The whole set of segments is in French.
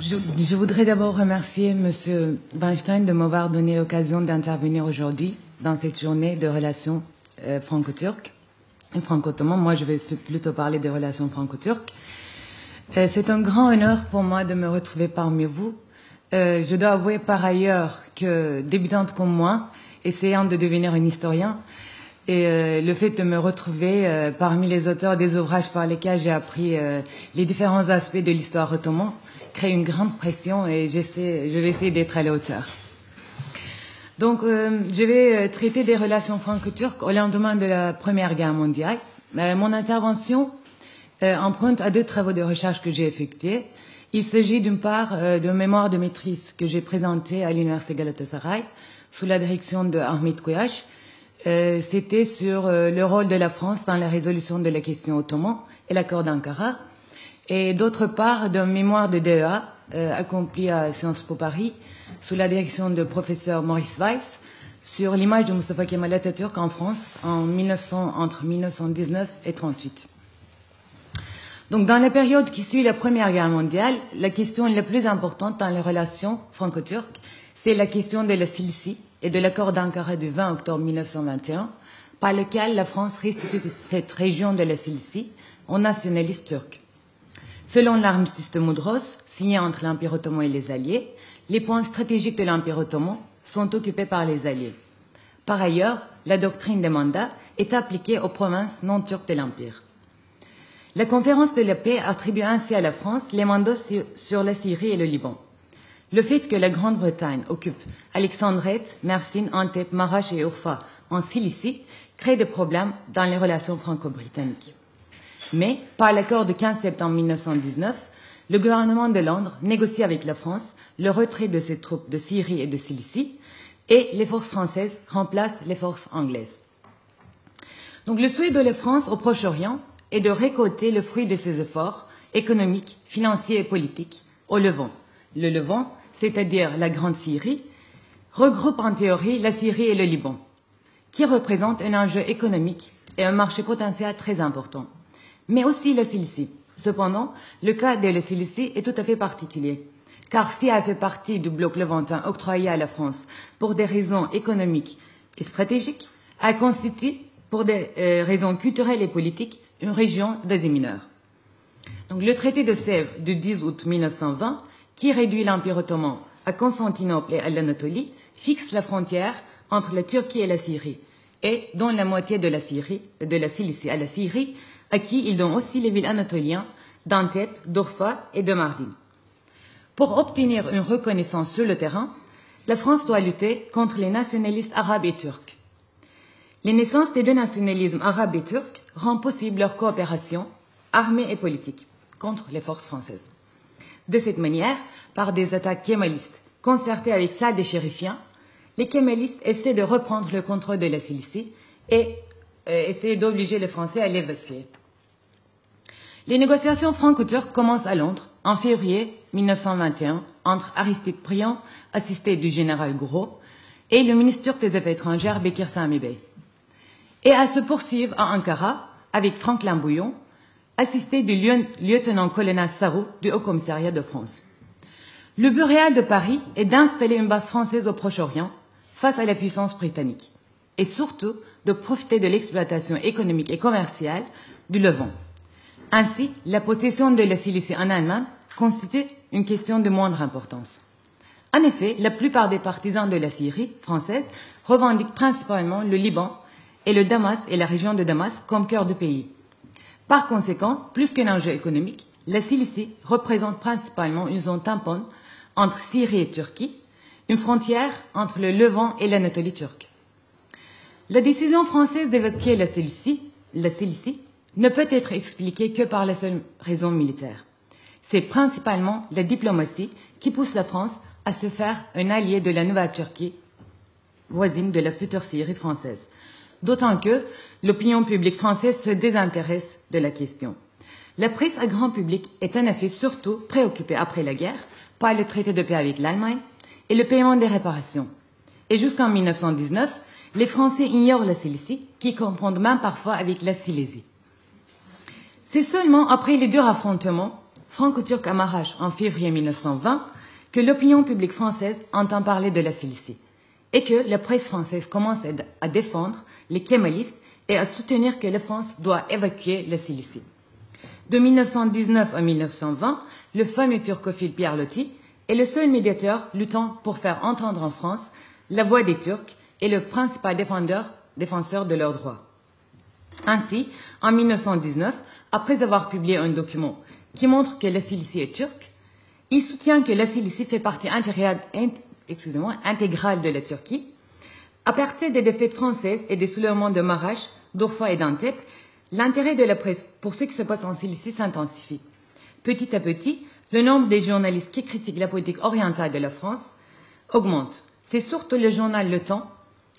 Je, voudrais d'abord remercier M. Weinstein de m'avoir donné l'occasion d'intervenir aujourd'hui dans cette journée de relations euh, franco-turques et franco-ottoman. Moi, je vais plutôt parler des relations franco-turques. Euh, c'est un grand honneur pour moi de me retrouver parmi vous. Euh, je dois avouer par ailleurs que, débutante comme moi, essayant de devenir un historien, et le fait de me retrouver parmi les auteurs des ouvrages par lesquels j'ai appris les différents aspects de l'histoire ottomane crée une grande pression et je vais essayer d'être à la hauteur. Donc, euh, je vais euh, traiter des relations franco-turques au lendemain de la Première Guerre mondiale. Euh, mon intervention emprunte à deux travaux de recherche que j'ai effectués. Il s'agit d'une part d'un mémoire de maîtrise que j'ai présenté à l'Université Galatasaray sous la direction de Ahmed Kouyash. C'était sur le rôle de la France dans la résolution de la question ottomane et l'accord d'Ankara. Et d'autre part, d'un mémoire de DEA euh, accompli à Sciences Po Paris sous la direction de professeur Maurice Weiss sur l'image de Mustafa Kemal Atatürk en France en 1900, entre 1919 et 1938. Donc, dans la période qui suit la Première Guerre mondiale, la question la plus importante dans les relations franco-turques, c'est la question de la Cilicie et de l'accord d'Ankara du 20 octobre 1921, par lequel la France restitue cette région de la Cilicie aux nationalistes turcs. Selon l'armistice de Moudros, signé entre l'Empire ottoman et les Alliés, les points stratégiques de l'Empire ottoman sont occupés par les Alliés. Par ailleurs, la doctrine des mandats est appliquée aux provinces non turques de l'Empire. La conférence de la paix attribue ainsi à la France les mandats sur la Syrie et le Liban. Le fait que la Grande-Bretagne occupe Alexandrette, Mersin, Antep, Marash et Urfa en Cilicie crée des problèmes dans les relations franco-britanniques. Mais, par l'accord du 15 septembre 1919, le gouvernement de Londres négocie avec la France le retrait de ses troupes de Syrie et de Cilicie et les forces françaises remplacent les forces anglaises. Donc le souhait de la France au Proche-Orient est de récolter le fruit de ses efforts économiques, financiers et politiques au Levant. Le Levant, c'est-à-dire la Grande Syrie, regroupe en théorie la Syrie et le Liban, qui représentent un enjeu économique et un marché potentiel très important, mais aussi la Cilicie. Cependant, le cas de la Cilicie est tout à fait particulier, car si elle fait partie du bloc levantin octroyé à la France pour des raisons économiques et stratégiques, elle constitue, pour des euh, raisons culturelles et politiques, une région d'Asie mineure. Donc, le traité de Sèvres du 10 août 1920, qui réduit l'Empire ottoman à Constantinople et à l'Anatolie, fixe la frontière entre la Turquie et la Syrie, et donne la moitié de la Syrie, de la Cilicie à la Syrie, à qui il donne aussi les villes anatoliennes d'Antep, d'Urfa et de Mardin. Pour obtenir une reconnaissance sur le terrain, la France doit lutter contre les nationalistes arabes et turcs. Les naissances des deux nationalismes arabes et turcs rend possible leur coopération armée et politique contre les forces françaises. De cette manière, par des attaques kémalistes concertées avec celles des chérifiens, les kémalistes essaient de reprendre le contrôle de la Cilicie et euh, essaient d'obliger les Français à l'évacuer. Les négociations franco-turques commencent à Londres en février 1921 entre Aristide Briand, assisté du général Gouraud, et le ministre turc des Affaires étrangères Bekir Sami. Et elles se poursuivent à Ankara avec Franklin Bouillon, assisté du lieutenant-colonel Sarou du Haut-Commissariat de France. Le but réel de Paris est d'installer une base française au Proche-Orient face à la puissance britannique et surtout de profiter de l'exploitation économique et commerciale du Levant. Ainsi, la possession de la Cilicie en Allemagne constitue une question de moindre importance. En effet, la plupart des partisans de la Syrie française revendiquent principalement le Liban et le Damas et la région de Damas comme cœur du pays. Par conséquent, plus qu'un enjeu économique, la Cilicie représente principalement une zone tampon entre Syrie et Turquie, une frontière entre le Levant et l'Anatolie turque. La décision française d'évacuer la Cilicie, la Cilicie ne peut être expliquée que par la seule raison militaire. C'est principalement la diplomatie qui pousse la France à se faire un allié de la nouvelle Turquie, voisine de la future Syrie française. D'autant que l'opinion publique française se désintéresse de la question. La presse à grand public est en effet surtout préoccupée après la guerre par le traité de paix avec l'Allemagne et le paiement des réparations. Et jusqu'en 1919, les Français ignorent la Cilicie, qui confondent même parfois avec la Silésie. C'est seulement après les durs affrontements franco-turc à Marache en février 1920 que l'opinion publique française entend parler de la Cilicie et que la presse française commence à défendre les kémalistes et à soutenir que la France doit évacuer la Cilicie. De 1919 à 1920, le fameux turcophile Pierre Loti est le seul médiateur luttant pour faire entendre en France la voix des Turcs et le principal défenseur de leurs droits. Ainsi, en 1919, après avoir publié un document qui montre que la Cilicie est turque, il soutient que la Cilicie fait partie intégrale, de la Turquie. À partir des défaites françaises et des soulèvements de Marache, d'Urfa et d'Antep, l'intérêt de la presse pour ce qui se passe en Cilicie s'intensifie. Petit à petit, le nombre des journalistes qui critiquent la politique orientale de la France augmente. C'est surtout le journal Le Temps,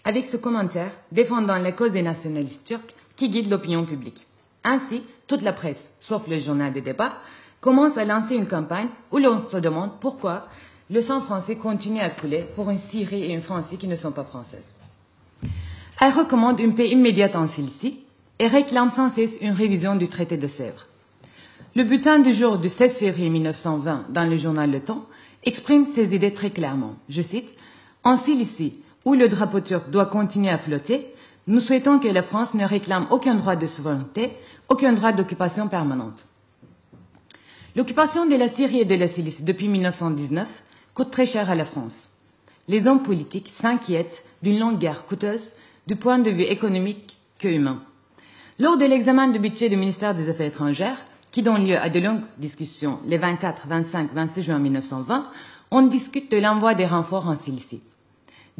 avec ce commentaire défendant la cause des nationalistes turcs, qui guide l'opinion publique. Ainsi, toute la presse, sauf le journal des débats, commence à lancer une campagne où l'on se demande pourquoi le sang français continue à couler pour une Syrie et une Francie qui ne sont pas françaises. Elle recommande une paix immédiate en Cilicie et réclame sans cesse une révision du traité de Sèvres. Le bulletin du jour du 16 février 1920 dans le journal Le Temps exprime ses idées très clairement. Je cite En Cilicie, où le drapeau turc doit continuer à flotter, nous souhaitons que la France ne réclame aucun droit de souveraineté, aucun droit d'occupation permanente. L'occupation de la Syrie et de la Cilicie depuis 1919 coûte très cher à la France. Les hommes politiques s'inquiètent d'une longue guerre coûteuse du point de vue économique que humain. Lors de l'examen du budget du ministère des Affaires étrangères, qui donne lieu à de longues discussions les 24, 25, 26 juin 1920, on discute de l'envoi des renforts en Cilicie.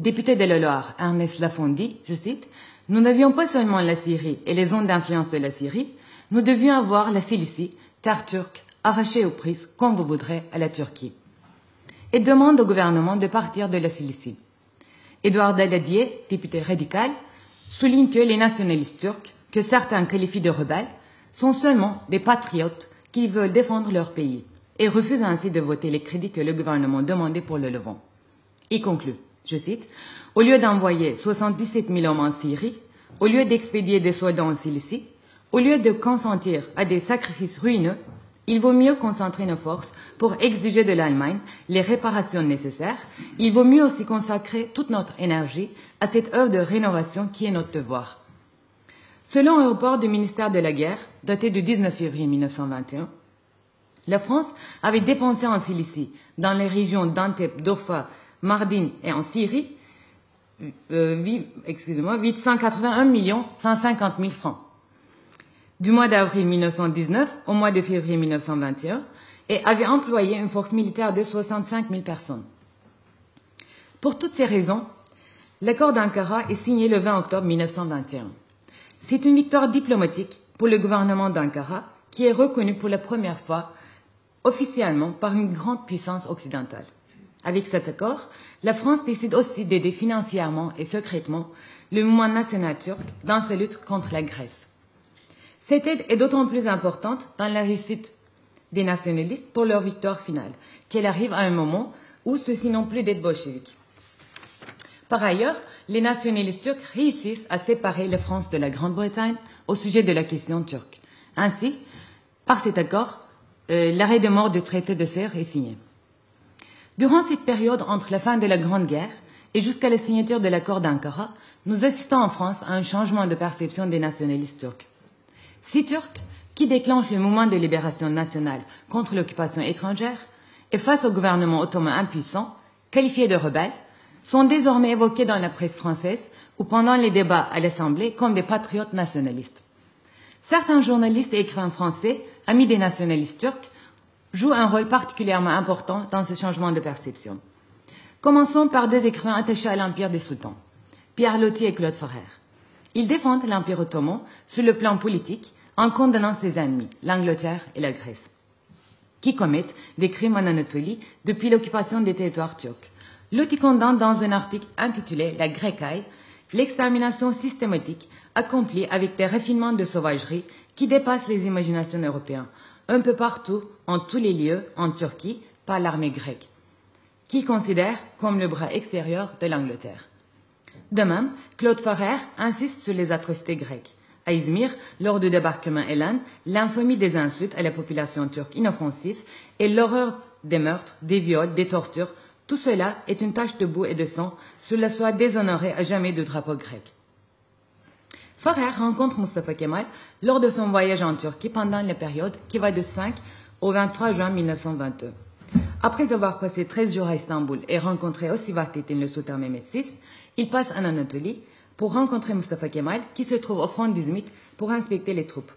Député de la Loire, Ernest Lafondi, je cite, Nous n'avions pas seulement la Syrie et les zones d'influence de la Syrie, nous devions avoir la Cilicie, terre turque, arrachée aux prises, comme vous voudrez, à la Turquie. Et demande au gouvernement de partir de la Cilicie. Édouard Daladier, député radical, souligne que les nationalistes turcs, que certains qualifient de rebelles, sont seulement des patriotes qui veulent défendre leur pays et refusent ainsi de voter les crédits que le gouvernement demandait pour le Levant. Il conclut, je cite, Au lieu d'envoyer 77 000 hommes en Syrie, au lieu d'expédier des soldats en Cilicie, au lieu de consentir à des sacrifices ruineux, il vaut mieux concentrer nos forces pour exiger de l'Allemagne les réparations nécessaires. Il vaut mieux aussi consacrer toute notre énergie à cette œuvre de rénovation qui est notre devoir. Selon un rapport du ministère de la Guerre, daté du 19 février 1921, la France avait dépensé en Cilicie, dans les régions d'Antep, d'Ofa, Mardin et en Syrie, euh, excusez-moi, 881 150 000 francs. Du mois d'avril 1919 au mois de février 1921, et avait employé une force militaire de 65 000 personnes. Pour toutes ces raisons, l'accord d'Ankara est signé le 20 octobre 1921. C'est une victoire diplomatique pour le gouvernement d'Ankara qui est reconnu pour la première fois officiellement par une grande puissance occidentale. Avec cet accord, la France décide aussi d'aider financièrement et secrètement le mouvement national turc dans sa lutte contre la Grèce. Cette aide est d'autant plus importante dans la réussite des nationalistes pour leur victoire finale, qu'elle arrive à un moment où ceux-ci n'ont plus d'aide bolchevique. Par ailleurs, les nationalistes turcs réussissent à séparer la France de la Grande-Bretagne au sujet de la question turque. Ainsi, par cet accord, euh, l'arrêt de mort du traité de Serre est signé. Durant cette période entre la fin de la Grande Guerre et jusqu'à la signature de l'accord d'Ankara, nous assistons en France à un changement de perception des nationalistes turcs. Ces Turcs, qui déclenchent le mouvement de libération nationale contre l'occupation étrangère, et face au gouvernement ottoman impuissant, qualifiés de rebelles, sont désormais évoqués dans la presse française ou pendant les débats à l'Assemblée comme des patriotes nationalistes. Certains journalistes et écrivains français, amis des nationalistes turcs, jouent un rôle particulièrement important dans ce changement de perception. Commençons par deux écrivains attachés à l'Empire des Sultans, Pierre Loti et Claude Farrer. Ils défendent l'Empire ottoman sur le plan politique en condamnant ses ennemis, l'Angleterre et la Grèce, qui commettent des crimes en Anatolie depuis l'occupation des territoires turcs. Loti condamne dans un article intitulé La Grécaille l'extermination systématique accomplie avec des raffinements de sauvagerie qui dépassent les imaginations européennes, un peu partout, en tous les lieux, en Turquie, par l'armée grecque, qui considère comme le bras extérieur de l'Angleterre. De même, Claude Farrer insiste sur les atrocités grecques. à Izmir, lors du débarquement Elan, l'infamie des insultes à la population turque inoffensive et l'horreur des meurtres, des viols, des tortures, tout cela est une tache de boue et de sang sur la soie déshonorée à jamais du drapeau grec. Farrer rencontre Mustafa Kemal lors de son voyage en Turquie pendant la période qui va de 5 au 23 juin 1922. Après avoir passé 13 jours à Istanbul et rencontré aussi Vahdettin le sultan Mehmed VI, il passe en Anatolie pour rencontrer Mustafa Kemal qui se trouve au front d'Izmit pour inspecter les troupes.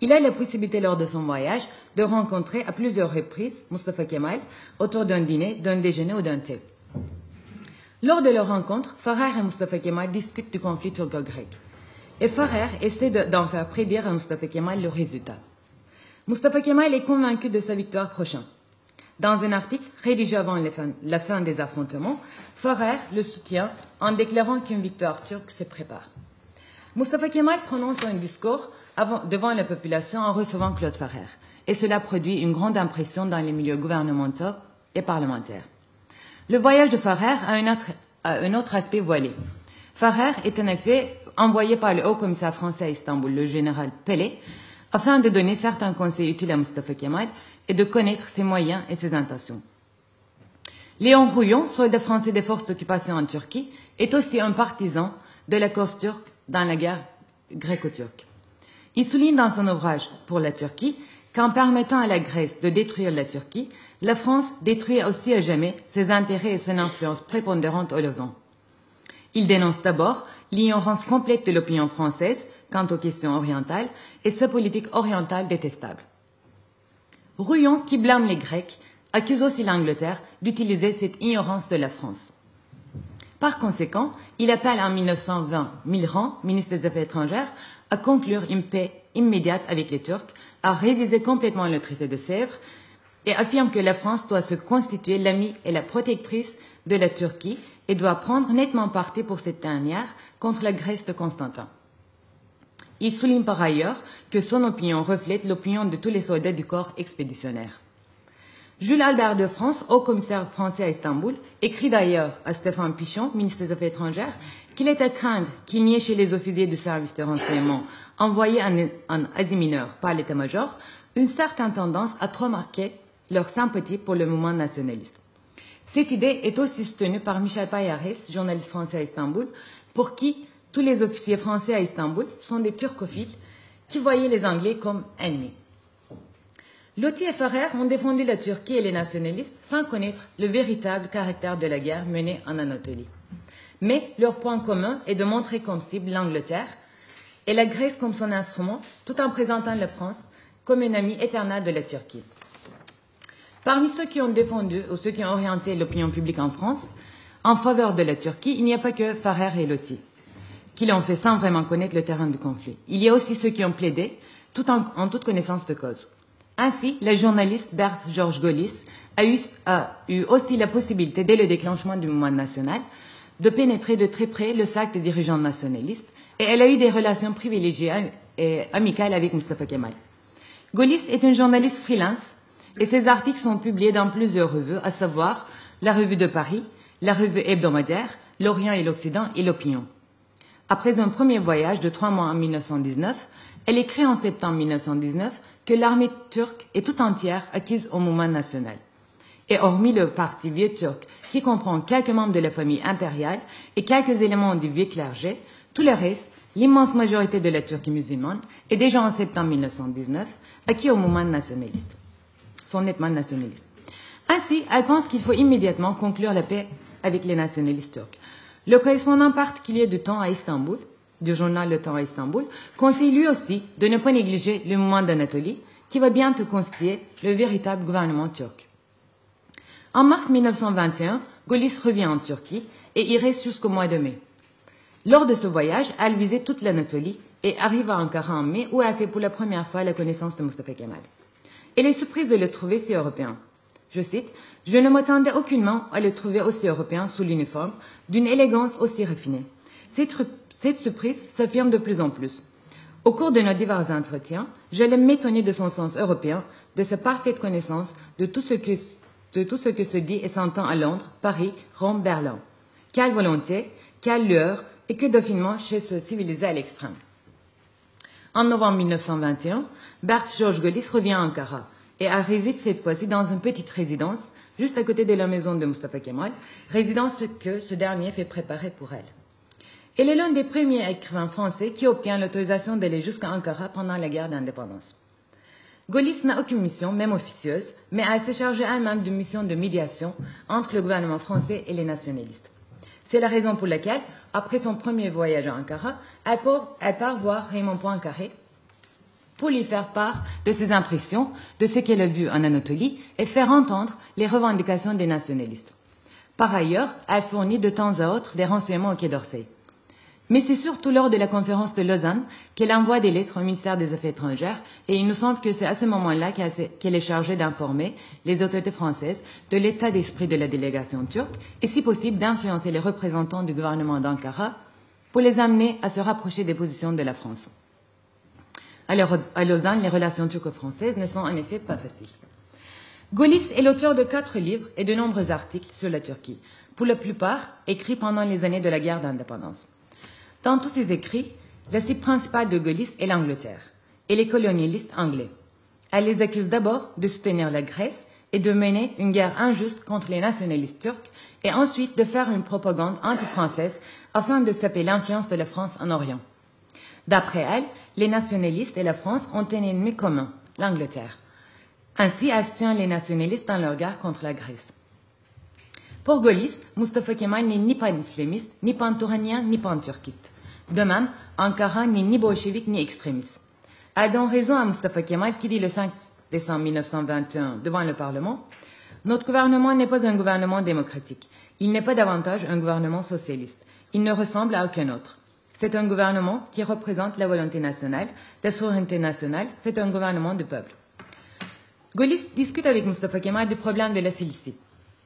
Il a la possibilité lors de son voyage de rencontrer à plusieurs reprises Mustafa Kemal autour d'un dîner, d'un déjeuner ou d'un thé. Lors de leur rencontre, Farrer et Mustafa Kemal discutent du conflit turco-grec. Et Farrer essaie d'en faire prédire à Mustafa Kemal le résultat. Mustafa Kemal est convaincu de sa victoire prochaine. Dans un article rédigé avant la fin des affrontements, Farrer le soutient en déclarant qu'une victoire turque se prépare. Mustafa Kemal prononce un discours devant la population en recevant Claude Farrer, et cela produit une grande impression dans les milieux gouvernementaux et parlementaires. Le voyage de Farrer a un autre, un autre aspect voilé. Farrer est en effet envoyé par le haut commissaire français à Istanbul, le général Pelé, afin de donner certains conseils utiles à Mustafa Kemal et de connaître ses moyens et ses intentions. Léon Rouillon, soldat français des forces d'occupation en Turquie, est aussi un partisan de la cause turque dans la guerre gréco-turque. Il souligne dans son ouvrage Pour la Turquie qu'en permettant à la Grèce de détruire la Turquie, la France détruit aussi à jamais ses intérêts et son influence prépondérante au Levant. Il dénonce d'abord l'ignorance complète de l'opinion française quant aux questions orientales et sa politique orientale détestable. Rouillon, qui blâme les Grecs, accuse aussi l'Angleterre d'utiliser cette ignorance de la France. Par conséquent, il appelle en 1920 Milran, ministre des Affaires étrangères, à conclure une paix immédiate avec les Turcs, à réviser complètement le traité de Sèvres et affirme que la France doit se constituer l'amie et la protectrice de la Turquie et doit prendre nettement parti pour cette dernière contre la Grèce de Constantin. Il souligne par ailleurs que son opinion reflète l'opinion de tous les soldats du corps expéditionnaire. Jules Albert de France, haut commissaire français à Istanbul, écrit d'ailleurs à Stéphane Pichon, ministre des Affaires étrangères, qu'il est à craindre qu'il n'y ait chez les officiers du service de renseignement envoyés en, Asie mineure par l'état-major une certaine tendance à trop marquer leur sympathie pour le mouvement nationaliste. Cette idée est aussi soutenue par Michel Payares, journaliste français à Istanbul, pour qui tous les officiers français à Istanbul sont des turcophiles qui voyaient les Anglais comme ennemis. Loti et ont défendu la Turquie et les nationalistes sans connaître le véritable caractère de la guerre menée en Anatolie. Mais leur point commun est de montrer comme cible l'Angleterre et la Grèce comme son instrument, tout en présentant la France comme une amie éternelle de la Turquie. Parmi ceux qui ont défendu ou ceux qui ont orienté l'opinion publique en France en faveur de la Turquie, il n'y a pas que Farrer et Loti, qui l'ont fait sans vraiment connaître le terrain du conflit. Il y a aussi ceux qui ont plaidé tout en, toute connaissance de cause. Ainsi, la journaliste Berthe Georges Gollis a eu, a eu, aussi la possibilité, dès le déclenchement du mouvement national, de pénétrer de très près le sac des dirigeants nationalistes et elle a eu des relations privilégiées et amicales avec Mustafa Kemal. Gollis est une journaliste freelance et ses articles sont publiés dans plusieurs revues, à savoir la Revue de Paris, la Revue hebdomadaire, L'Orient et l'Occident et l'Opinion. Après un premier voyage de trois mois en 1919, elle écrit en septembre 1919 que l'armée turque est tout entière acquise au mouvement national. Et hormis le parti vieux turc, qui comprend quelques membres de la famille impériale et quelques éléments du vieux clergé, tout le reste, l'immense majorité de la Turquie musulmane, est déjà en septembre 1919 acquis au mouvement nationaliste, son nettement nationaliste. Ainsi, elle pense qu'il faut immédiatement conclure la paix avec les nationalistes turcs. Le correspondant particulier du temps à Istanbul, du journal Le Temps à Istanbul, conseille lui aussi de ne pas négliger le mouvement d'Anatolie, qui va bientôt constituer le véritable gouvernement turc. En mars 1921, Golis revient en Turquie et y reste jusqu'au mois de mai. Lors de ce voyage, elle visite toute l'Anatolie et arrive à Ankara en mai où elle fait pour la première fois la connaissance de Mustafa Kemal. Elle est surprise de le trouver si européen. Je cite, Je ne m'attendais aucunement à le trouver aussi européen sous l'uniforme, d'une élégance aussi raffinée. Cette, surprise s'affirme de plus en plus. Au cours de nos divers entretiens, j'allais m'étonner de son sens européen, de sa parfaite connaissance de tout ce que de tout ce que se dit et s'entend à Londres, Paris, Rome, Berlin. Quelle volonté, quelle lueur et que d'affinement chez ce civilisé à l'extrême. En novembre 1921, Bert Georges Golis revient à Ankara et réside cette fois-ci dans une petite résidence juste à côté de la maison de Mustafa Kemal, résidence que ce dernier fait préparer pour elle. Elle est l'un des premiers écrivains français qui obtient l'autorisation d'aller jusqu'à Ankara pendant la guerre d'indépendance. Golis n'a aucune mission, même officieuse, mais a été chargée elle-même d'une mission de médiation entre le gouvernement français et les nationalistes. C'est la raison pour laquelle, après son premier voyage à Ankara, elle part, voir Raymond Poincaré pour lui faire part de ses impressions, de ce qu'elle a vu en Anatolie et faire entendre les revendications des nationalistes. Par ailleurs, elle fournit de temps à autre des renseignements au Quai d'Orsay. Mais c'est surtout lors de la conférence de Lausanne qu'elle envoie des lettres au ministère des Affaires étrangères et il nous semble que c'est à ce moment-là qu'elle est chargée d'informer les autorités françaises de l'état d'esprit de la délégation turque et si possible d'influencer les représentants du gouvernement d'Ankara pour les amener à se rapprocher des positions de la France. À Lausanne, les relations turco-françaises ne sont en effet pas faciles. Golis est l'auteur de quatre livres et de nombreux articles sur la Turquie, pour la plupart écrits pendant les années de la guerre d'indépendance. Dans tous ses écrits, la cible principale de Golis est l'Angleterre et les colonialistes anglais. Elle les accuse d'abord de soutenir la Grèce et de mener une guerre injuste contre les nationalistes turcs et ensuite de faire une propagande anti-française afin de saper l'influence de la France en Orient. D'après elle, les nationalistes et la France ont un ennemi commun, l'Angleterre. Ainsi, tient les nationalistes dans leur guerre contre la Grèce. Pour Golis, Mustafa Kemal n'est ni pan-islamiste, ni pan-touranien, ni pan-turquiste. De même, Ankara n'est ni bolchevique ni extrémiste. A donc raison à Mustafa Kemal qui dit le 5 décembre 1921 devant le Parlement Notre gouvernement n'est pas un gouvernement démocratique. Il n'est pas davantage un gouvernement socialiste. Il ne ressemble à aucun autre. C'est un gouvernement qui représente la volonté nationale, la souveraineté nationale. C'est un gouvernement du peuple. Golis discute avec Mustafa Kemal du problème de la Cilicie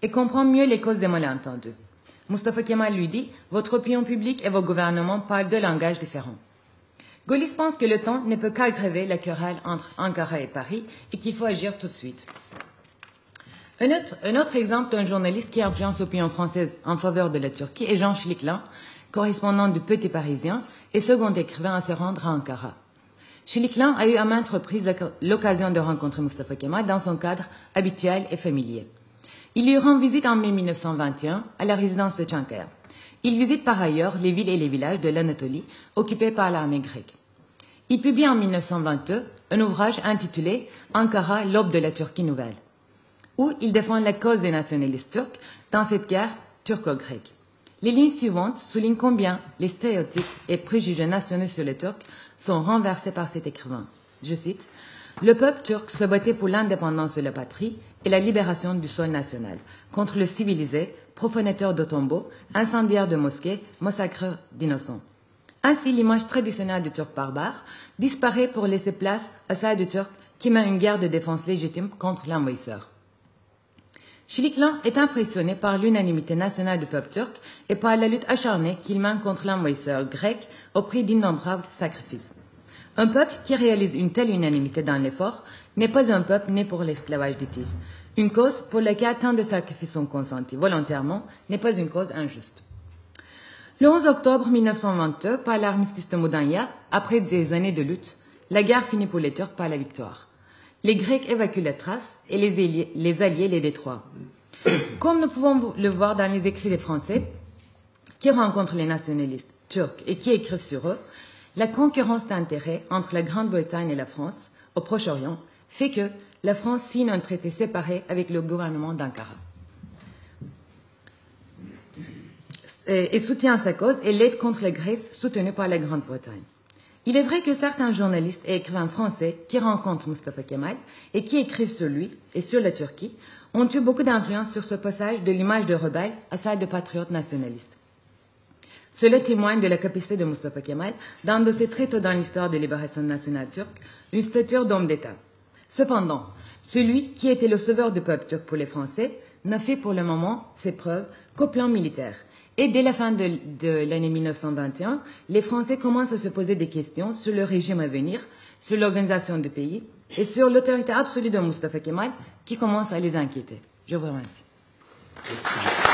et comprend mieux les causes des malentendus. Mustafa Kemal lui dit Votre opinion publique et vos gouvernements parlent deux langages différents. Golis pense que le temps ne peut qu'aggraver la querelle entre Ankara et Paris et qu'il faut agir tout de suite. Un autre, exemple d'un journaliste qui influence l'opinion française en faveur de la Turquie est Jean Schlicklan, correspondant du Petit Parisien et second écrivain à se rendre à Ankara. Schlicklan a eu à maintes reprises l'occasion de rencontrer Mustafa Kemal dans son cadre habituel et familier. Il lui rend visite en mai 1921 à la résidence de Tchanker. Il visite par ailleurs les villes et les villages de l'Anatolie occupés par l'armée grecque. Il publie en 1922 un ouvrage intitulé Ankara, l'aube de la Turquie nouvelle, où il défend la cause des nationalistes turcs dans cette guerre turco-grecque. Les lignes suivantes soulignent combien les stéréotypes et préjugés nationaux sur les Turcs sont renversés par cet écrivain. Je cite le peuple turc se battait pour l'indépendance de la patrie et la libération du sol national contre le civilisé, profanateur de tombeaux, incendiaire de mosquées, massacreur d'innocents. Ainsi, l'image traditionnelle du turc barbare disparaît pour laisser place à celle du turc qui mène une guerre de défense légitime contre l'envahisseur. Chiliklan est impressionné par l'unanimité nationale du peuple turc et par la lutte acharnée qu'il mène contre l'envahisseur grec au prix d'innombrables sacrifices. Un peuple qui réalise une telle unanimité dans l'effort n'est pas un peuple né pour l'esclavage, dit-il. Une cause pour laquelle tant de sacrifices sont consentis volontairement n'est pas une cause injuste. Le 11 octobre 1922, par l'armistice de Moudanya, après des années de lutte, la guerre finit pour les Turcs par la victoire. Les Grecs évacuent la trace et les alliés les, détruisent. Comme nous pouvons le voir dans les écrits des Français, qui rencontrent les nationalistes turcs et qui écrivent sur eux, la concurrence d'intérêts entre la Grande-Bretagne et la France au Proche-Orient fait que la France signe un traité séparé avec le gouvernement d'Ankara et, soutient sa cause et l'aide contre la Grèce soutenue par la Grande-Bretagne. Il est vrai que certains journalistes et écrivains français qui rencontrent Mustafa Kemal et qui écrivent sur lui et sur la Turquie ont eu beaucoup d'influence sur ce passage de l'image de rebelle à celle de patriote nationaliste. Cela témoigne de la capacité de Mustafa Kemal d'endosser très tôt dans l'histoire de libération nationale turque une stature d'homme d'État. Cependant, celui qui était le sauveur du peuple turc pour les Français n'a fait pour le moment ses preuves qu'au plan militaire. Et dès la fin de, l'année 1921, les Français commencent à se poser des questions sur le régime à venir, sur l'organisation du pays et sur l'autorité absolue de Mustafa Kemal qui commence à les inquiéter. Je vous remercie.